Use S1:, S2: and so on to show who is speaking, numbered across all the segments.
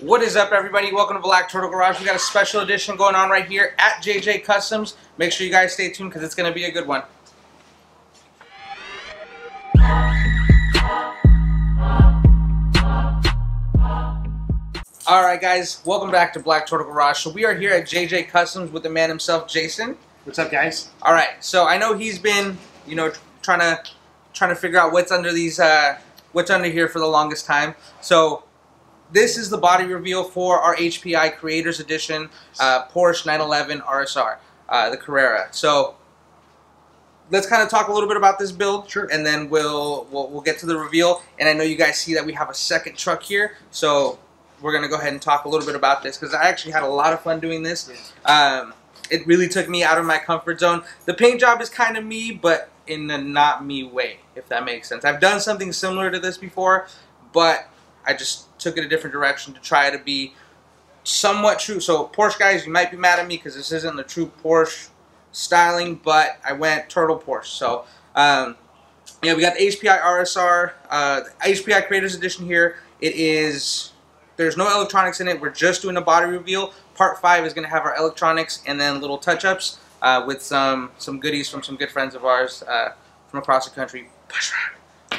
S1: What is up, everybody? Welcome to Black Turtle Garage. We got a special edition going on right here at JJ Customs. Make sure you guys stay tuned because it's going to be a good one. All right, guys, welcome back to Black Turtle Garage. So we are here at JJ Customs with the man himself, Jason.
S2: What's up, guys?
S1: All right, so I know he's been, you know, trying to trying to figure out what's under these, uh, what's under here for the longest time. So this is the body reveal for our HPI Creators Edition uh, Porsche 911 RSR, uh, the Carrera. So let's kind of talk a little bit about this build,
S2: Sure.
S1: and then we'll, we'll we'll get to the reveal. And I know you guys see that we have a second truck here, so we're gonna go ahead and talk a little bit about this because I actually had a lot of fun doing this. Um, it really took me out of my comfort zone. The paint job is kind of me, but in a not me way, if that makes sense. I've done something similar to this before, but I just took it a different direction to try to be somewhat true. So Porsche guys, you might be mad at me because this isn't the true Porsche styling, but I went turtle Porsche. So um, yeah, we got the HPI RSR, uh, the HPI Creators Edition here. It is there's no electronics in it. We're just doing a body reveal. Part five is going to have our electronics and then little touch-ups uh, with some some goodies from some good friends of ours uh, from across the country. Push.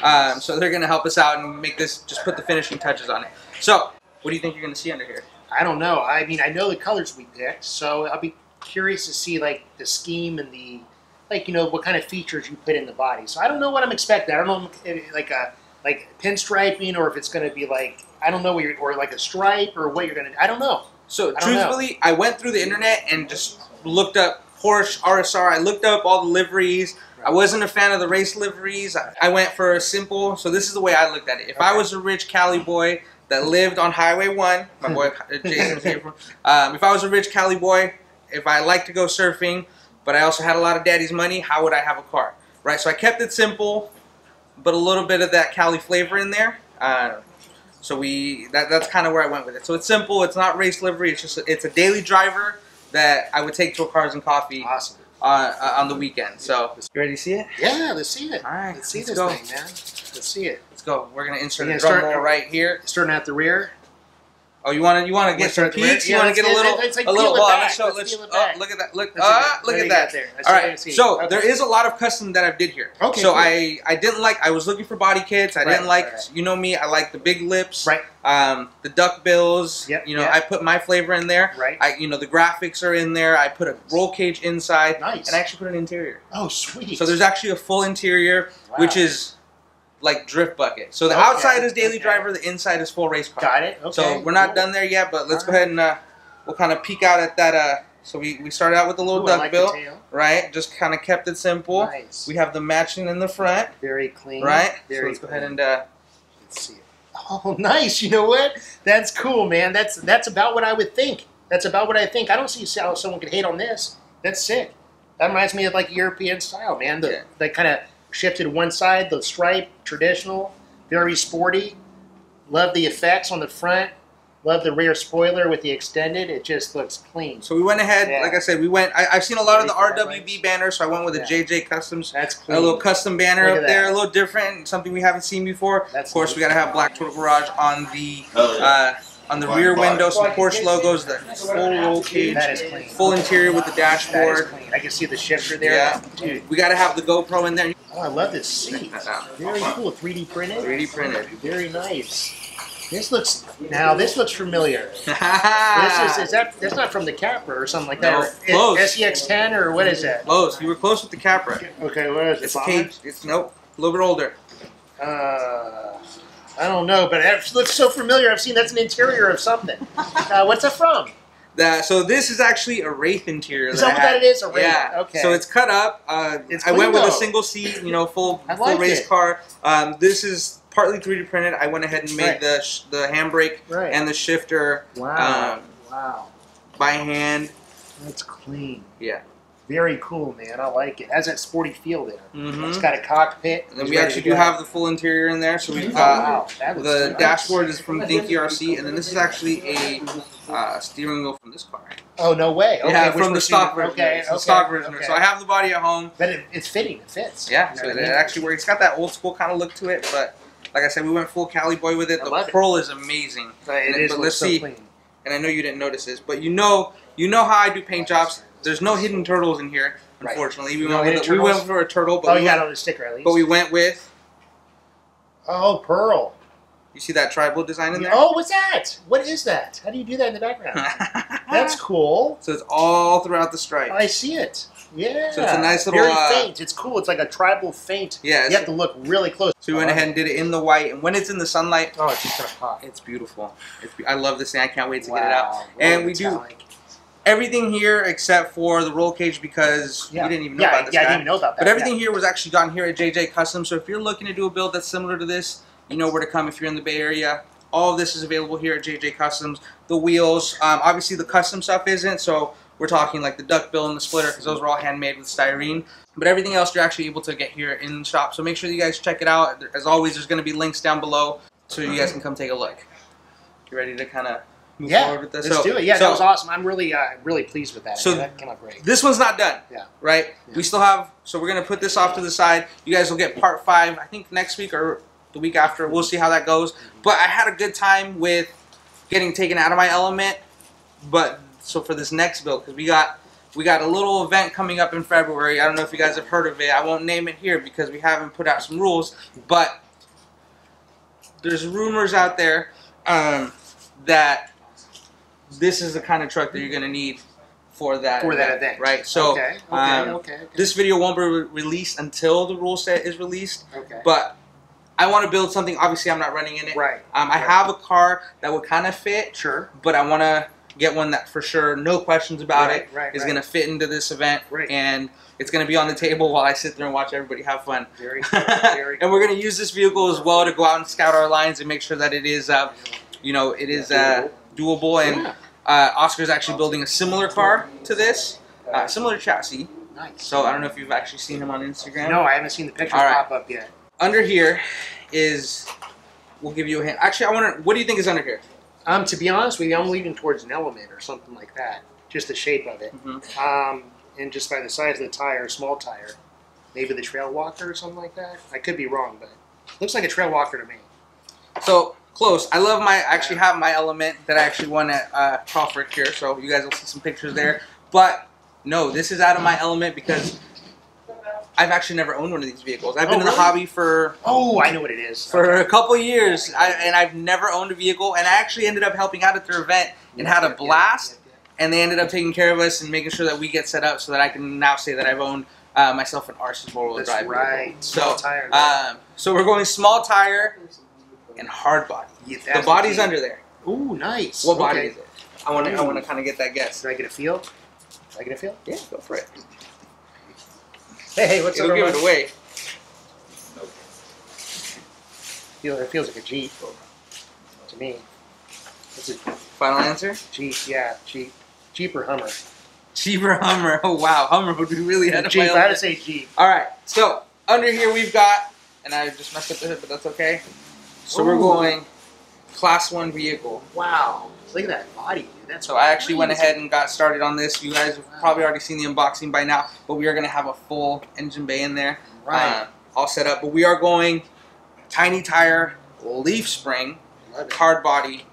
S1: Um, so they're going to help us out and make this just put the finishing touches on it. So, what do you think you're going to see under here?
S2: I don't know. I mean, I know the colors we picked, so I'll be curious to see like the scheme and the like, you know, what kind of features you put in the body. So I don't know what I'm expecting. I don't know if, like a like pinstriping or if it's going to be like I don't know what you're or like a stripe or what you're going to. I don't know.
S1: So
S2: I don't know.
S1: truthfully, I went through the internet and just looked up Porsche RSR. I looked up all the liveries. I wasn't a fan of the race liveries. I, I went for a simple. So this is the way I looked at it. If I was a rich Cali boy that lived on Highway One, my boy uh, Jason's here from. Um, if I was a rich Cali boy, if I liked to go surfing, but I also had a lot of daddy's money, how would I have a car? Right. So I kept it simple, but a little bit of that Cali flavor in there. Uh, so we that, that's kind of where I went with it. So it's simple. It's not race livery. It's just a, it's a daily driver that I would take to a Cars and Coffee
S2: Awesome.
S1: Uh, uh, on the weekend. So you ready to see it?
S2: Yeah, let's see it.
S1: All right,
S2: Let's see
S1: let's
S2: this
S1: go.
S2: thing, man. Let's see it.
S1: Let's go. We're gonna insert a drum roll right here.
S2: Starting at the rear.
S1: Oh, you want to you want to get some
S2: starting at the rear.
S1: peeks? You
S2: Yeah,
S1: want to get a little
S2: like,
S1: a little.
S2: peel it
S1: Well,
S2: back.
S1: let's show.
S2: Let's
S1: Let's, oh, look at that. Look. Ah,
S2: see that.
S1: look at that.
S2: there?
S1: All right. So
S2: Okay.
S1: there is a lot of custom that I did here.
S2: Okay,
S1: So
S2: cool.
S1: I I didn't like. I was looking for body kits. I
S2: Right,
S1: didn't like.
S2: right.
S1: You know me. I like the big lips.
S2: Right.
S1: Um, the duck bills.
S2: Yep,
S1: You know,
S2: yep.
S1: I put my flavor in there.
S2: Right.
S1: I you know the graphics are in there. I put a roll cage inside.
S2: Nice.
S1: And I actually put an interior.
S2: Oh, sweet.
S1: So there's actually a full interior, which is like drift bucket. So the
S2: Okay,
S1: outside is daily
S2: okay.
S1: driver. The inside is full race car.
S2: got it. Okay.
S1: So we're not
S2: cool.
S1: done there yet, but let's
S2: All
S1: go ahead and uh, we'll kind of peek out at that. Uh, so we, we started out with the little
S2: Ooh,
S1: duck
S2: like
S1: bill, right? Just kind of kept it simple.
S2: Nice.
S1: We have the matching in the front,
S2: very clean.
S1: right? So let's go
S2: clean.
S1: ahead and uh,
S2: Let's see. Oh, nice. You know what? That's cool, man. That's that's about what I would think. That's about what I think. I don't see how someone could hate on this. That's sick. That reminds me of like European style, man. The
S1: Yeah.
S2: they kind of shifted one side, the stripe, traditional, very sporty. Love the effects on the front. Love the rear spoiler with the extended. It just looks clean.
S1: so we went ahead.
S2: Yeah.
S1: Like I said, we went. I, I've seen a lot of the RWB
S2: nice.
S1: banners, so I went with a
S2: Yeah.
S1: JJ Customs.
S2: That's clean.
S1: A little custom banner up
S2: at
S1: there, a little different, something we haven't seen before.
S2: That's
S1: of course,
S2: neat.
S1: we gotta have Black Turtle Garage on the
S3: Hell yeah.
S1: uh, on the
S3: Fine,
S1: rear
S3: fine.
S1: window, some Porsche logos, the full roll cage,
S2: That is clean.
S1: full interior with the dashboard.
S2: I can see the shifter there.
S1: Yeah.
S2: Dude.
S1: We gotta have the GoPro in there.
S2: Oh, I love this seat.
S1: Check that out.
S2: Very cool. 3D printed.
S1: 3D printed.
S2: Very nice. This looks now. This looks familiar. This is is that that's not from the Capra or something like that.
S1: No,
S2: or
S1: close.
S2: SCX10 or what is that? Close.
S1: You were close with the Capra.
S2: Okay, what is it?
S1: It's cage. It's nope. A little bit older.
S2: Uh, I don't know, but it looks so familiar. I've seen that's an interior of something. Uh, what's it from?
S1: That so this is actually a Wraith interior.
S2: Is
S1: I
S2: that what that is? A Wraith?
S1: Yeah.
S2: Okay.
S1: So it's cut up. Uh,
S2: It's
S1: I went
S2: clean,
S1: with a single seat, you know, full
S2: like
S1: race
S2: it.
S1: car. Um, this is partly 3D printed. I went ahead and made
S2: Right.
S1: the sh- the handbrake
S2: Right.
S1: and the shifter
S2: wow.
S1: um,
S2: wow.
S1: by hand.
S2: That's clean.
S1: Yeah.
S2: Very cool, man. I like it. Has that sporty feel there.
S1: hmm
S2: It's got a cockpit.
S1: And then we actually do have the full interior in there. So we've
S2: Oh,
S1: got
S2: wow.
S1: The
S2: nice.
S1: dashboard is from Think ERC, and then this is actually a uh, steering wheel from this car.
S2: Oh no way! Okay,
S1: yeah, from the stock version.
S2: Okay,
S1: It's the
S2: okay,
S1: stock version.
S2: okay.
S1: So I have the body at home.
S2: But it, it's fitting. It fits.
S1: Yeah, so it
S2: what I mean?
S1: actually works. It's got that old school kind of look to it, but Like I said, we went full Cali boy with it.
S2: I
S1: The pearl is amazing,
S2: But it
S1: But
S2: is
S1: let's
S2: so
S1: see.
S2: clean.
S1: and I know you didn't notice this, but you know, you know how I do paint jobs. There's no hidden turtles in here,
S2: Right.
S1: unfortunately. We,
S2: No
S1: went with we went for a turtle, but
S2: Oh,
S1: we
S2: got on the sticker at least.
S1: but we went with.
S2: oh, pearl.
S1: You see that tribal design in there?
S2: Oh, what's that? What is that? How do you do that in the background? That's cool.
S1: so it's all throughout the stripe.
S2: I see it. Yeah.
S1: So it's a nice little,
S2: Very
S1: uh,
S2: faint. It's cool. It's like a tribal faint.
S1: Yeah,
S2: You have to look really close.
S1: So we went ahead and did it in the white, and when it's in the sunlight,
S2: Oh, it's just gonna pop.
S1: it's beautiful. It's, be- I love this thing. I can't wait to get it out.
S2: Wow,
S1: And we do. Everything here except for the roll cage because
S2: Yeah.
S1: you didn't even know
S2: yeah,
S1: about this
S2: yeah, I didn't know about that.
S1: But everything here was actually gotten here at JJ Custom. So if you're looking to do a build that's similar to this, you know where to come if you're in the Bay Area. All of this is available here at JJ Customs. The wheels, um, obviously the custom stuff isn't. So we're talking like the duck bill and the splitter because those were all handmade with styrene. But everything else you're actually able to get here in the shop. So make sure you guys check it out. As always, there's going to be links down below so you guys can come take a look. You ready to kind of move
S2: Yeah,
S1: forward with this?
S2: Let's
S1: So-
S2: do it. Yeah,
S1: so-
S2: that was awesome. I'm really, uh, really pleased with that.
S1: So-
S2: that came out great.
S1: this one's not done.
S2: Yeah.
S1: Right?
S2: Yeah.
S1: We still have, so we're going to put this off to the side. You guys will get part five, I think next week or the week after. We'll see how that goes. But I had a good time with getting taken out of my element. But, so for this next build, because we got. We got a little event coming up in February. I don't know if you guys have heard of it. I won't name it here because we haven't put out some rules. But there's rumors out there um, that this is the kind of truck that you're going to need for that
S2: For that event.
S1: right? So
S2: okay, okay,
S1: um,
S2: okay, okay.
S1: this video won't be re- released until the rule set is released,
S2: okay.
S1: but I want to build something. Obviously, I'm not running in it.
S2: right.
S1: Um, I
S2: Right.
S1: have a car that would kind of fit,
S2: Sure.
S1: but I want to get one that for sure, no questions about
S2: Right,
S1: it,
S2: right,
S1: is going to fit into this event,
S2: Right.
S1: and it's going to be on the table while I sit there and watch everybody have fun.
S2: Very cool. Very
S1: and we're going to use this vehicle as well to go out and scout our lines and make sure that it is, uh, you know, it is uh, doable. And
S2: Yeah.
S1: uh, Oscar's actually building a similar car to this, uh, similar chassis.
S2: Nice.
S1: So I don't know if you've actually seen him on Instagram.
S2: No, I haven't seen the pictures
S1: right.
S2: pop up yet.
S1: Under here is, we'll give you a hint. Actually, I want to. What do you think is under here?
S2: Um, to be honest with you, I'm leaning towards an element or something like that. Just the shape of it.
S1: Mhm.
S2: Um, and just by the size of the tire, small tire. Maybe the Trail Walker or something like that. I could be wrong, but looks like a Trail Walker to me.
S1: So close. I love my. I actually have my element that I actually won at uh, Crawford here. So you guys will see some pictures there. But no, this is out of my element because I've actually never owned one of these vehicles. I've been
S2: Oh,
S1: in the hobby for
S2: Oh, I know what it is.
S1: for a couple years, I, and I've never owned a vehicle. And I actually ended up helping out at their event and had a blast. and they ended up taking care of us and making sure that we get set up so that I can now say that I've owned uh, myself an RC four wheel
S2: That's
S1: drive.
S2: right.
S1: vehicle. So,
S2: tire.
S1: um, so we're going small tire and hard body.
S2: Yeah,
S1: The body's
S2: key.
S1: under there.
S2: Ooh, nice.
S1: What body is it? I want to. I want to kind of get that guess.
S2: Did I get a feel? Did I get a feel?
S1: Yeah, go for it.
S2: Hey, hey, what's
S1: It'll
S2: up?
S1: give it away.
S2: Feel, it feels like a Jeep to me. It's a
S1: Final answer.
S2: Jeep, yeah, Jeep. Jeep or Hummer?
S1: Jeep or Hummer? Oh wow, Hummer would be really ahead of
S2: Jeep, I had to say Jeep.
S1: All right, so under here we've got, and I just messed up the hood, but that's okay. So we're going class one vehicle.
S2: Wow. Look at that body, dude. That's
S1: So I actually went ahead and got started on this. You guys have probably already seen the unboxing by now, but we are going to have a full engine bay in there,
S2: Right.
S1: uh, all set up. But we are going tiny tire, leaf spring, hard body,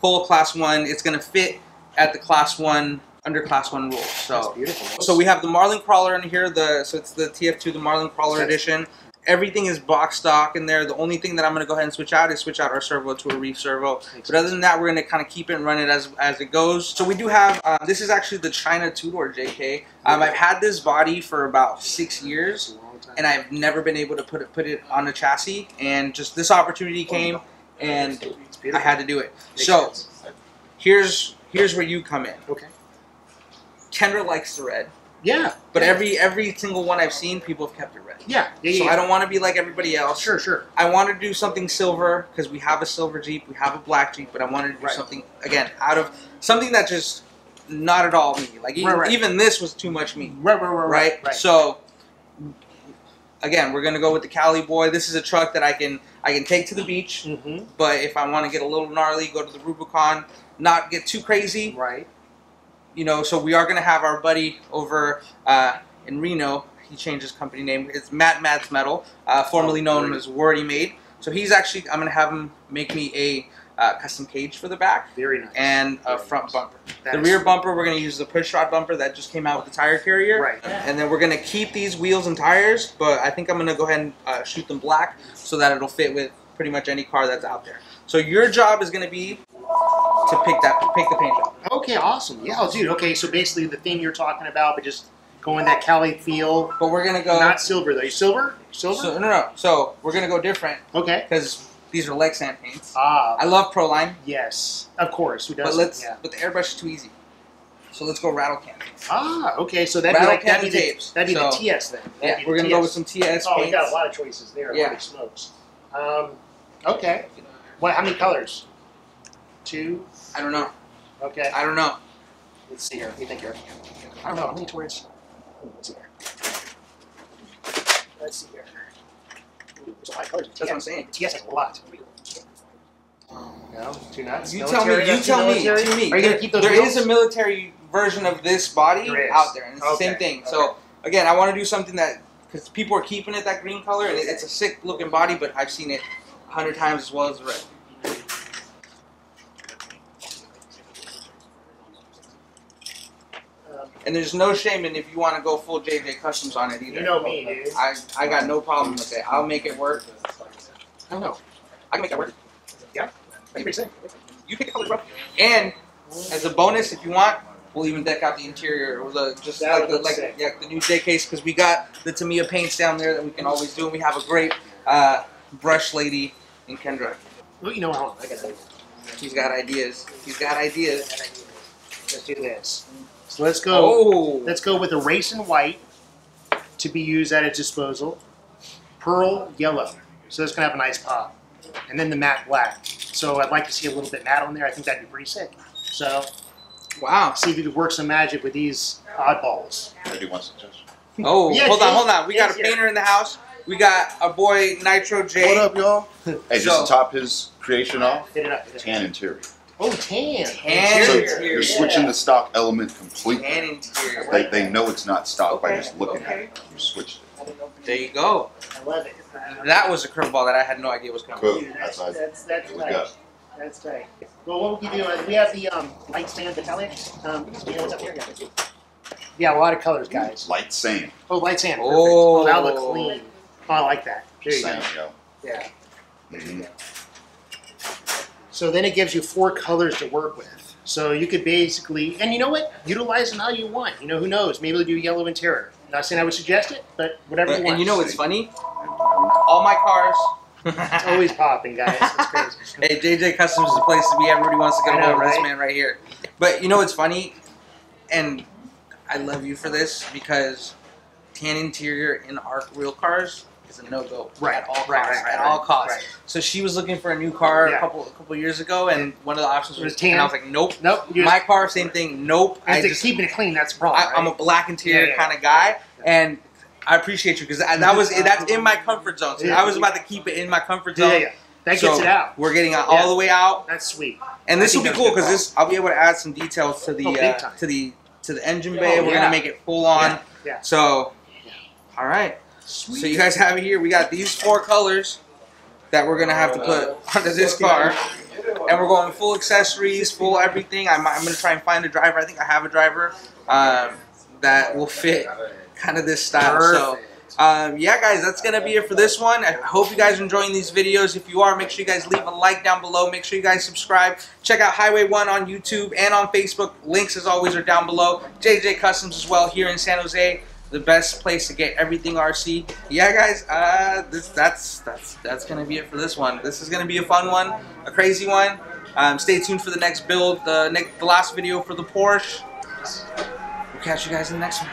S1: full class one. It's going to fit at the class one under class one rules.
S2: That's
S1: So
S2: beautiful.
S1: so we have the Marlin Crawler in here. The so it's the TF2, the Marlin Crawler edition. Everything is box stock in there. The only thing that I'm going to go ahead and switch out is switch out our servo to a reef servo. But other than that, we're going to kind of keep it and run it as as it goes. So we do have um, this is actually the China two door JK. Um, I've had this body for about six years,
S2: It's a long time.
S1: and I've never been able to put it put it on a chassis. And just this opportunity came, and I had to do it. So here's here's where you come in.
S2: Okay.
S1: Kendra likes the red,
S2: Yeah.
S1: but
S2: yeah.
S1: every every single one I've seen, people have kept it red.
S2: Yeah. Yeah.
S1: So
S2: yeah.
S1: I don't want to be like everybody else.
S2: Sure. Sure.
S1: I want to do something silver because we have a silver Jeep, we have a black Jeep, but I wanted to do
S2: Right.
S1: something again out of something that just not at all me. Like even,
S2: Right, right.
S1: even this was too much me,
S2: Right. Right. Right.
S1: right?
S2: Right.
S1: So again, we're gonna go with the Cali Boy. This is a truck that I can I can take to the beach,
S2: mm-hmm.
S1: but if I want to get a little gnarly, go to the Rubicon, not get too crazy,
S2: Right.
S1: You know. So we are gonna have our buddy over uh, in Reno. He changed his company name. It's Matt Mads Metal, uh, formerly known as Wordy Made. So he's actually I'm gonna have him make me a uh, custom cage for the back
S2: Very nice.
S1: and a
S2: Very
S1: front
S2: nice.
S1: bumper.
S2: That
S1: the rear bumper we're gonna use the push rod bumper that just came out with the tire carrier.
S2: Right.
S1: And then we're gonna keep these wheels and tires, but I think I'm gonna go ahead and uh, shoot them black so that it'll fit with pretty much any car that's out there. So your job is gonna be to pick that pick the paint job.
S2: Okay, awesome. Yeah, dude. Okay, so basically the thing you're talking about, but just going that Cali feel.
S1: But we're gonna go
S2: Not silver though. You silver? Silver?
S1: so no no. So we're gonna go different
S2: okay.
S1: because these are Lexan paints.
S2: Ah,
S1: I love Proline,
S2: yes, of course. Who
S1: but
S2: doesn't?
S1: let's
S2: Yeah.
S1: but the airbrush is too easy. So let's go rattle can.
S2: Ah, okay. So that'd be like that'd be the,
S1: tapes.
S2: that'd be
S1: So-
S2: the TS then. That'd
S1: Yeah, we're gonna go with some TS
S2: Oh, we
S1: paints.
S2: got a lot of choices there.
S1: Yeah.
S2: Holy smokes. Um, okay. What? How many colors? Two.
S1: I don't know.
S2: Okay.
S1: I don't know.
S2: Let's see here. What do you think here? I don't know. I'm leaning towards. Let's see here. Let's see here. Ooh, there's a lot of colors.
S1: That's what I'm saying.
S2: TS has a lot. Um, no, two nuts.
S1: You tell me.
S2: Military,
S1: You
S2: that's
S1: tell me.
S2: military?
S1: To me.
S2: Are you gonna keep those?
S1: There
S2: wheels?
S1: is a military version of this body
S2: There is.
S1: out there, and it's the same
S2: Okay,
S1: thing. So again, I want to do something that because people are keeping it that green color, and it, it's a sick looking body, but I've seen it a hundred times as well as the red. And there's no shame in if you want to go full JJ Customs on it either.
S2: you know me, dude.
S1: I I got no problem with it. I'll make it work.
S2: I don't know.
S1: I can make that work.
S2: What do you say?
S1: You pick a color, bro. And as a bonus, if you want, we'll even deck out the interior or the just
S2: That
S1: like the like
S2: sick.
S1: yeah the new J case because we got the Tamiya paints down there that we can always do. And we have a great uh, brush lady in Kendra.
S2: Well, you know, hold on. I got it.
S1: He's got ideas. He's got ideas.
S2: Let's do this. So let's go.
S1: Oh,
S2: Let's go with a race and white to be used at its disposal. Pearl yellow. So it's gonna have a nice pop. And then the matte black. So I'd like to see a little bit matte on there. I think that'd be pretty sick. So
S1: wow.
S2: see if you could work some magic with these oddballs.
S3: I do one suggestion.
S1: Oh,
S2: Yeah,
S1: hold on, hold on. We got a painter in the house. We got our boy Nitro J.
S3: What up, y'all? Hey, just
S1: So-
S3: to top his creation off,
S2: Hit it up. Hit it up.
S3: tan interior.
S2: Oh, tan.
S1: Tan
S3: So
S1: interior.
S3: you're switching the stock element completely.
S1: And interior.
S3: They, they know it's not stock by just looking
S1: okay.
S3: at it. You switched it.
S1: There you go.
S2: I love it.
S1: That was a curveball that I had no idea was coming.
S3: Cool.
S2: That's,
S3: That's
S2: that's, that's
S3: Here
S2: tight. That's tight. Well, what we can do is we have the um, light stand metallics. Um, you know what's up here? Yeah, a lot of colors, guys.
S3: Light sand.
S2: Oh, light sand. Perfect.
S1: Oh.
S2: Oh, that'll look clean. Oh, I like that. There you
S3: Sand,
S2: go.
S3: yo.
S2: Yeah.
S3: Mhm.
S2: So then it gives you four colors to work with. So you could basically, and you know what? Utilize them how you want. You know, who knows? Maybe they'll do yellow interior. Not saying I would suggest it, but whatever
S1: But-
S2: you want.
S1: and you know what's funny? All my cars.
S2: it's always popping, guys. It's crazy.
S1: Hey, JJ Customs is the place to be. Everybody wants to get
S2: I
S1: a
S2: know,
S1: hold of this man right here. But you know what's funny? And I love you for this because tan interior in our real cars is a no go
S2: Right,
S1: at all costs.
S2: right, right, right,
S1: at all costs. So she was looking for a new car
S2: Yeah.
S1: a couple a couple years ago, and one of the options was,
S2: was tan.
S1: And I was like, nope.
S2: Nope.
S1: My car, same thing. Nope. I
S2: just, keeping it clean. That's problem.
S1: I, I'm a black interior
S2: Yeah, yeah,
S1: kind of guy, and I appreciate you because that was that's in my comfort zone. So. I was about to keep it in my comfort zone.
S2: yeah. That
S1: So
S2: gets it out.
S1: We're getting
S2: Yeah.
S1: all the way out,
S2: That's sweet.
S1: and this will be cool because this I'll be able to add some details to the
S2: Oh,
S1: uh, to the to the engine bay.
S2: Oh,
S1: We're gonna make it full on.
S2: Yeah.
S1: So, all right.
S2: Sweet.
S1: So you guys have it here. We got these four colors that we're gonna have to put onto this car, and we're going full accessories, full everything. I'm, I'm gonna try and find a driver. I think I have a driver um, that will fit kind of this style. So. Um, yeah, guys, that's going to be it for this one. I hope you guys are enjoying these videos. If you are, make sure you guys leave a like down below. Make sure you guys subscribe. Check out Highway 1 on YouTube and on Facebook. Links, as always, are down below. JJ Customs as well here in San Jose. The best place to get everything RC. Yeah, guys, uh, this, that's that's that's to be it for this one. This is to be a fun one, a crazy one. Um, stay tuned for the next build, the, next, the last video for the Porsche. We'll catch you guys in the next one.